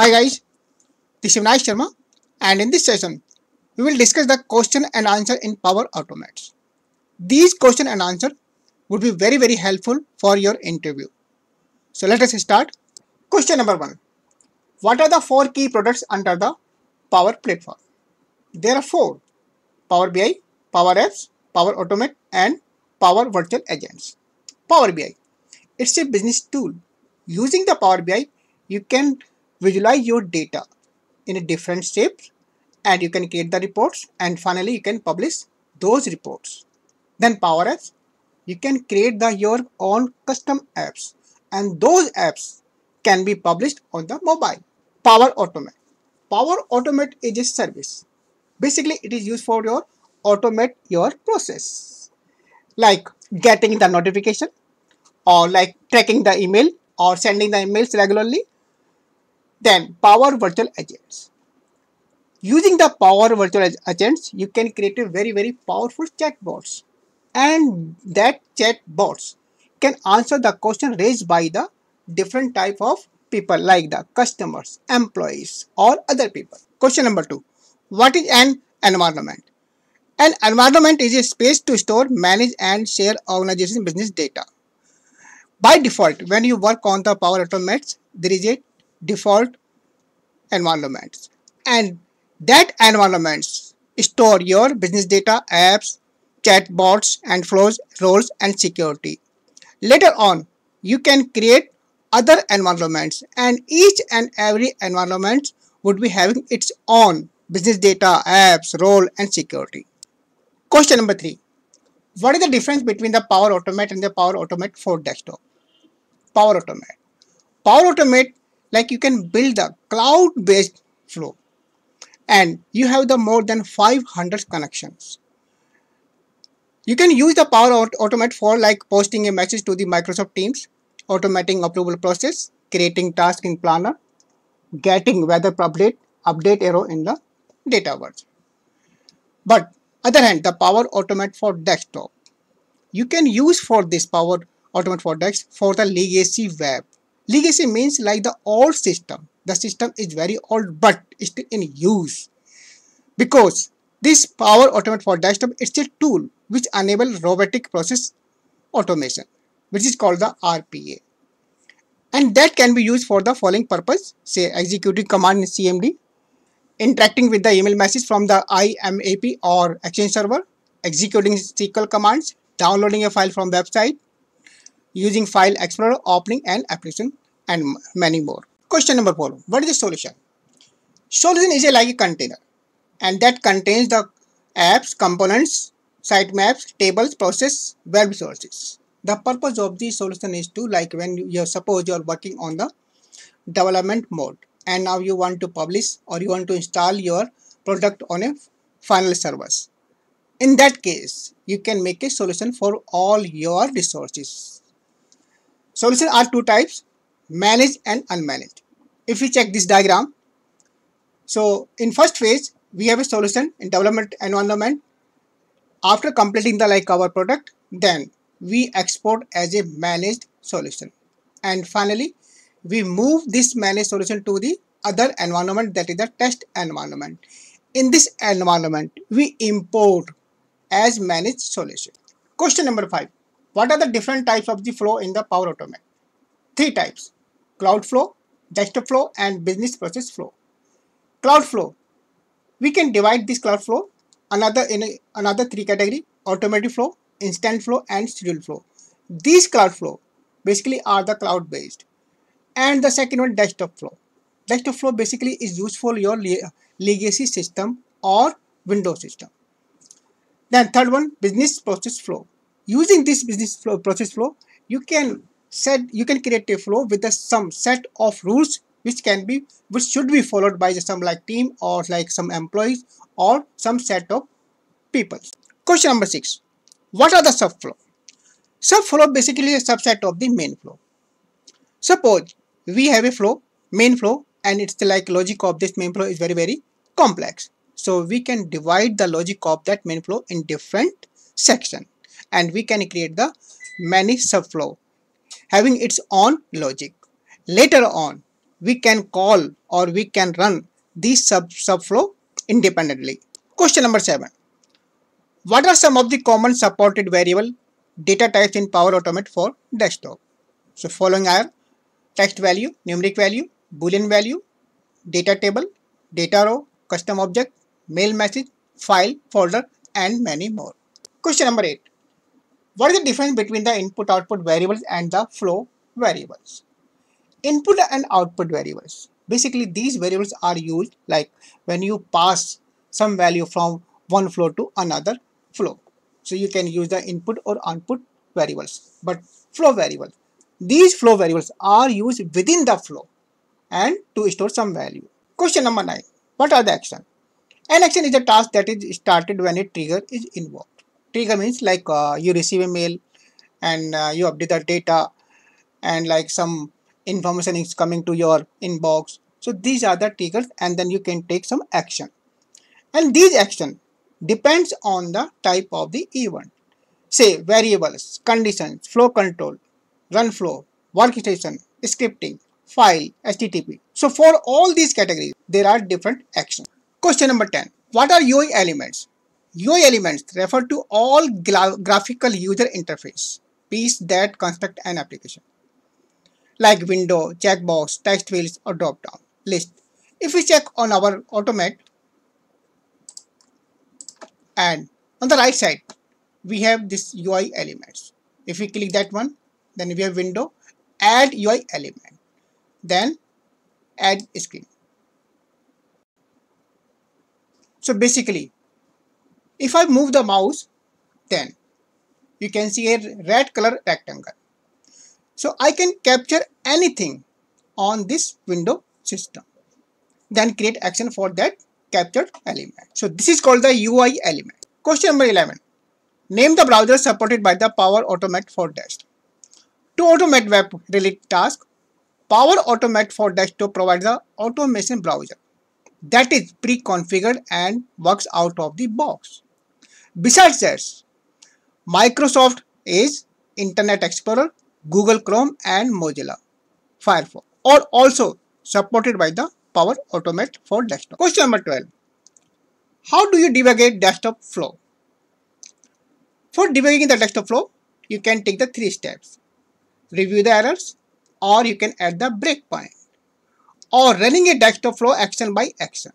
Hi guys, this is Vinayak Sharma and in this session we will discuss the question and answer in Power Automates. These question and answer would be very very helpful for your interview. So let us start. Question number 1. What are the four key products under the Power Platform? There are four. Power BI, Power Apps, Power Automate and Power Virtual Agents. Power BI. It's a business tool. Using the Power BI, you can visualize your data in a different shapes and you can create the reports and finally you can publish those reports. Then Power Apps, you can create the your own custom apps and those apps can be published on the mobile. Power Automate. Power Automate is a service. Basically, it is used for your automate your process like getting the notification or like tracking the email or sending the emails regularly then Power Virtual Agents. Using the Power Virtual Agents, you can create a very very powerful chatbots, and that chatbots can answer the question raised by the different type of people like the customers, employees, or other people. Question number two: What is an environment? An environment is a space to store, manage, and share organization business data. By default, when you work on the Power Automates, there is a default environments. And that environments store your business data apps chatbots and flows roles and security. Later on you can create other environments and each and every environment would be having its own business data apps role and security. Question number three. What is the difference between the power automate and the power automate for desktop? Power automate. Power automate like you can build the cloud based flow. And you have the more than 500 connections. You can use the power automate for like posting a message to the microsoft teams automating approval process creating task in planner getting weather update update arrow in the dataverse but other hand the power automate for desktop. You can use for this power automate for desktop for the legacy web Legacy means like the old system. The system is very old but still in use. Because this Power Automate for Desktop is a tool which enable robotic process automation which is called the RPA. And that can be used for the following purpose say executing command in CMD, interacting with the email message from the IMAP or Exchange server, executing SQL commands, downloading a file from website, using File Explorer, opening and application and many more. Question number 4. What is the solution? Solution is a like a container and that contains the apps, components, sitemaps, tables, process, web sources. The purpose of this solution is to like when you suppose you are working on the development mode and now you want to publish or you want to install your product on a final service. In that case, you can make a solution for all your resources Solutions are two types, managed and unmanaged. If we check this diagram, so in first phase, we have a solution in development environment. After completing the like our product, then we export as a managed solution. And finally, we move this managed solution to the other environment that is the test environment. In this environment, we import as managed solution. Question number 5. What are the different types of the flow in the Power Automate? Three types, cloud flow, desktop flow and business process flow. Cloud flow, we can divide this cloud flow another in a, another three category, automated flow, instant flow and scheduled flow. These cloud flow basically are the cloud based. And the second one, desktop flow. Desktop flow basically is used for your legacy system or Windows system. Then third one, business process flow using this business flow process flow you can set you can create a flow with a, some set of rules which can be which should be followed by some like team or like some employees or some set of people. Question number six. What are the subflow? Subflow basically a subset of the main flow. Suppose we have a flow main flow and it's like logic of this main flow is very very complex. So we can divide the logic of that main flow in different section and we can create the many subflow having its own logic. Later on, we can call or we can run these sub subflow independently. Question number 7. What are some of the common supported variable data types in Power Automate for desktop? So following are text value, numeric value, boolean value, data table, data row, custom object, mail message, file, folder and many more. Question number 8. What is the difference between the input output variables and the flow variables? Input and output variables. Basically these variables are used like when you pass some value from one flow to another flow. So you can use the input or output variables. But flow variables. These flow variables are used within the flow and to store some value. Question number 9. What are the actions? An action is a task that is started when a trigger is invoked. Trigger means like uh, you receive a mail and uh, you update the data and like some information is coming to your inbox. So these are the triggers and then you can take some action. And these action depends on the type of the event. Say variables, conditions, flow control, run flow, workstation, scripting, file, HTTP. So for all these categories, there are different actions. Question number 10. What are UI elements? UI elements refer to all graphical user interface piece that construct an application like window, checkbox, text fields or drop-down list. If we check on our automate and on the right side we have this UI elements. If we click that one then we have window add UI element then add screen. So basically, if I move the mouse, then you can see a red color rectangle. So I can capture anything on this window system. Then create action for that captured element. So this is called the UI element. Question number 11. Name the browser supported by the Power Automate for Desktop. To automate web related tasks, Power Automate for Desktop provides the automation browser that is pre-configured and works out of the box. Besides that, Microsoft is Internet Explorer, Google Chrome and Mozilla Firefox are also supported by the Power Automate for desktop. Question number 12. How do you debug a desktop flow? For debugging the desktop flow, you can take the three steps. Review the errors or you can add the breakpoint or running a desktop flow action by action.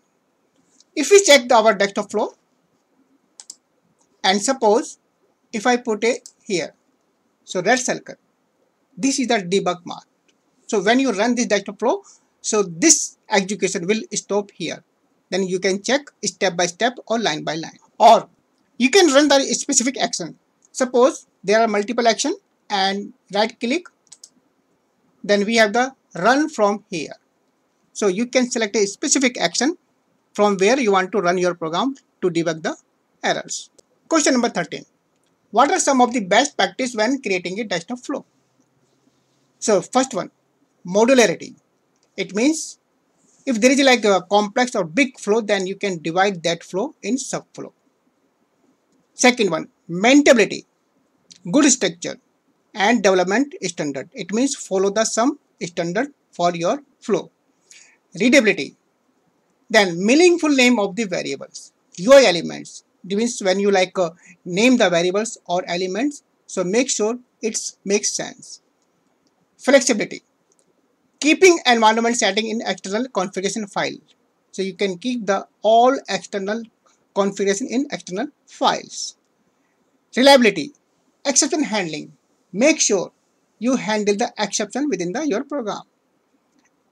If we check the, our desktop flow and suppose if I put a here, so red circle, this is the debug mark. So when you run this desktop flow, so this execution will stop here. Then you can check step by step or line by line. Or you can run the specific action. Suppose there are multiple action and right click. Then we have the run from here. So you can select a specific action from where you want to run your program to debug the errors. Question number 13. What are some of the best practice when creating a desktop flow? So first one, modularity. It means if there is like a complex or big flow, then you can divide that flow in subflow. Second one, maintainability. Good structure and development standard. It means follow the some standard for your flow readability. Then meaningful name of the variables. UI elements. Means when you like uh, name the variables or elements. So make sure it makes sense. Flexibility. Keeping environment setting in external configuration file. So you can keep the all external configuration in external files. Reliability. Exception handling. Make sure you handle the exception within the your program.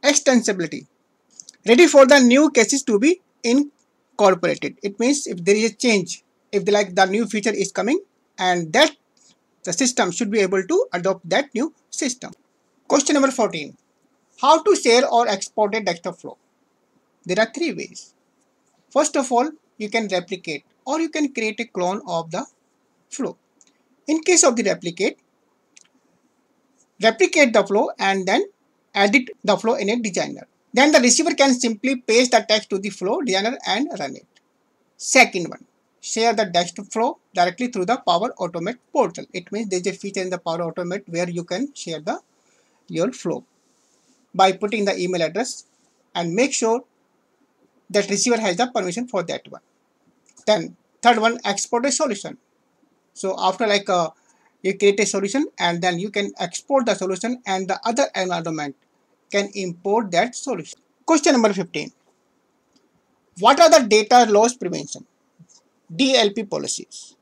Extensibility ready for the new cases to be incorporated. It means if there is a change, if the, like the new feature is coming and that the system should be able to adopt that new system. Question number 14. How to share or export a desktop flow? There are three ways. First of all, you can replicate or you can create a clone of the flow. In case of the replicate, replicate the flow and then edit the flow in a designer. Then the receiver can simply paste the text to the flow designer and run it. Second one, share the desktop flow directly through the Power Automate portal. It means there is a feature in the Power Automate where you can share the your flow. by putting the email address and make sure that receiver has the permission for that one. Then third one export a solution. So after like uh, you create a solution and then you can export the solution and the other environment can import that solution. Question number 15. What are the data loss prevention? DLP policies.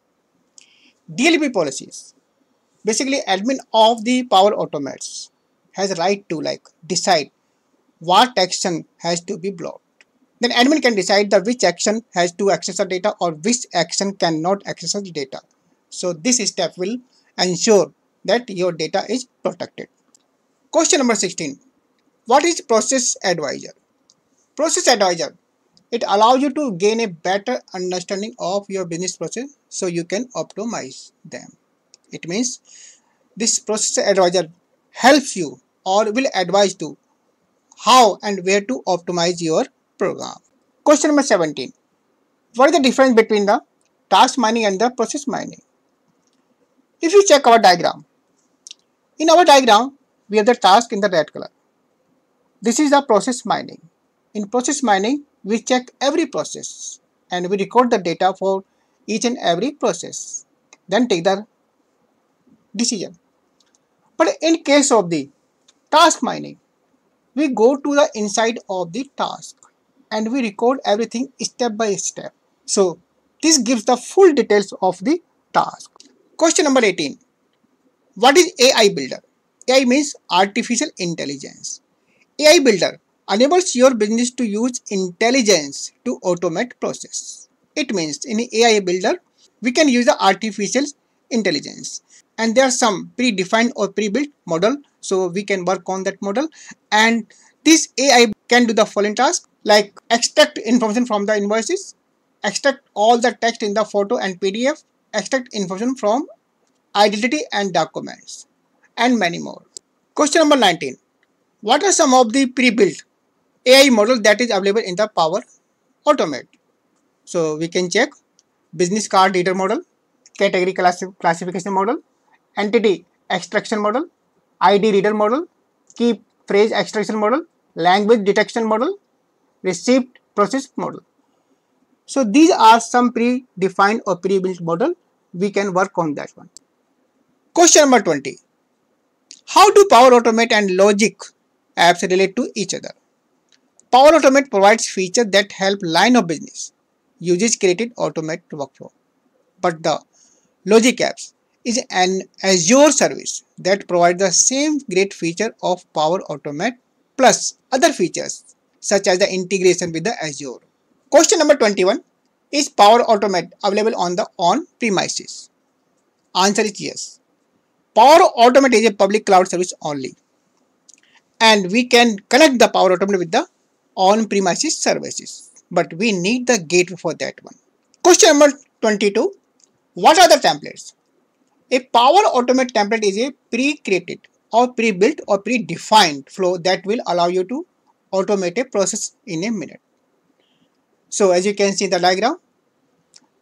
DLP policies. Basically admin of the Power Automates has right to like decide what action has to be blocked. Then admin can decide the which action has to access the data or which action cannot access the data. So this step will ensure that your data is protected. Question number 16. What is Process Advisor? Process Advisor. It allows you to gain a better understanding of your business process so you can optimize them. It means this Process Advisor helps you or will advise you how and where to optimize your program. Question number 17. What is the difference between the task mining and the process mining? If you check our diagram, in our diagram, we have the task in the red color. This is the process mining. In process mining, we check every process and we record the data for each and every process. Then take the decision. But in case of the task mining, we go to the inside of the task and we record everything step by step. So this gives the full details of the task. Question number 18. What is AI Builder? AI means Artificial Intelligence. AI Builder enables your business to use intelligence to automate process. It means in AI Builder, we can use the artificial intelligence and there are some predefined or pre-built model so we can work on that model and this AI can do the following task like extract information from the invoices, extract all the text in the photo and PDF, extract information from identity and documents, and many more. Question number 19. What are some of the pre-built AI models that is available in the Power Automate? So we can check business card reader model, category classi classification model, entity extraction model, ID reader model, key phrase extraction model, language detection model, receipt process model. So these are some pre-defined or pre-built model. We can work on that one. Question number 20. How do Power Automate and Logic apps relate to each other? Power Automate provides features that help line of business users created automate workflow. But the Logic apps is an Azure service that provides the same great feature of Power Automate plus other features such as the integration with the Azure. Question number 21. Is Power Automate available on the on-premises? Answer is yes. Power Automate is a public cloud service only. And we can connect the Power Automate with the on-premises services. But we need the gateway for that one. Question number 22. What are the templates? A Power Automate template is a pre-created or pre-built or pre-defined flow that will allow you to automate a process in a minute. So as you can see in the diagram,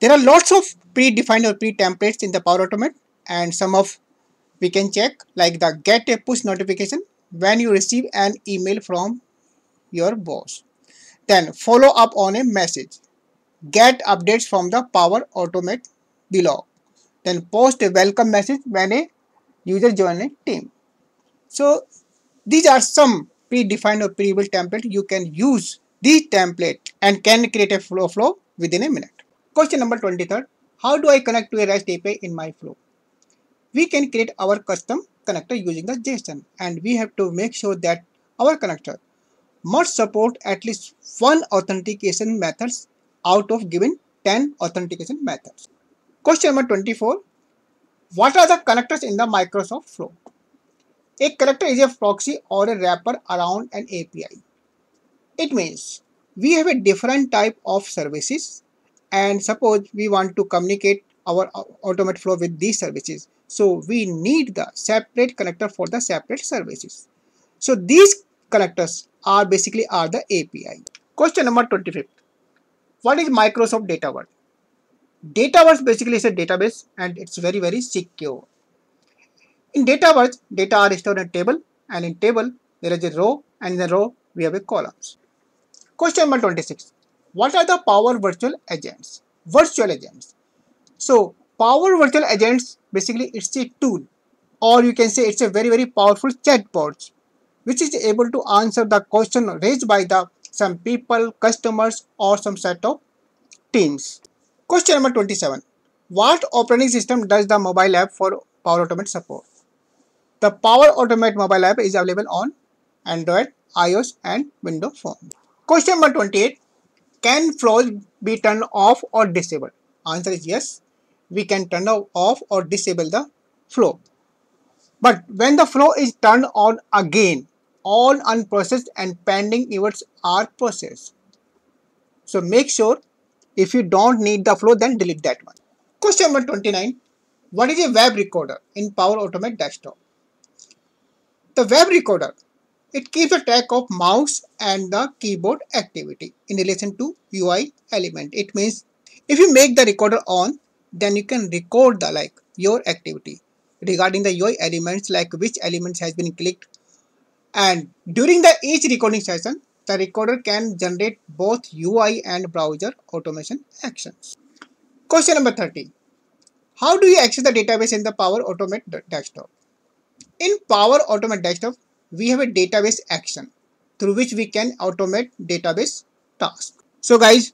there are lots of predefined or pre-templates in the Power Automate and some of we can check like the get a push notification when you receive an email from your boss. Then follow up on a message. Get updates from the Power Automate below. Then post a welcome message when a user join a team. So these are some predefined or pre-built template, you can use this template and can create a flow flow within a minute. Question number 23. How do I connect to a REST API in my flow? We can create our custom connector using the JSON and we have to make sure that our connector must support at least one authentication methods out of given 10 authentication methods. Question number 24. What are the connectors in the Microsoft Flow? A connector is a proxy or a wrapper around an API. It means we have a different type of services and suppose we want to communicate our automate flow with these services. So we need the separate connector for the separate services. So these connectors are basically are the API. Question number 25. What is Microsoft Dataverse? Dataverse basically is a database and it's very very secure. In Dataverse, data are stored in a table and in table there is a row and in the row we have a columns. Question number 26. What are the Power Virtual Agents? Virtual agents. So Power Virtual Agents basically it's a tool or you can say it's a very very powerful chatbot which is able to answer the question raised by the some people, customers or some set of teams. Question number 27. What operating system does the mobile app for Power Automate support? The Power Automate mobile app is available on Android, iOS and Windows Phone. Question number 28. Can flows be turned off or disabled? Answer is yes. We can turn off or disable the flow. But when the flow is turned on again, all unprocessed and pending events are processed. So make sure if you don't need the flow then delete that one. Question number 29. What is a web recorder in Power Automate desktop? The web recorder, it keeps a track of mouse and the keyboard activity in relation to UI element. It means if you make the recorder on, then you can record the like your activity regarding the UI elements like which elements has been clicked and during the each recording session the recorder can generate both UI and browser automation actions. Question number 30. How do you access the database in the Power Automate desktop? In Power Automate desktop, we have a database action through which we can automate database tasks. So guys,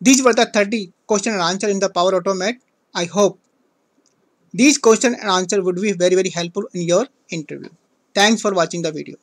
these were the 30 question and answer in the Power Automate. I hope these question and answer would be very very helpful in your interview. Thanks for watching the video.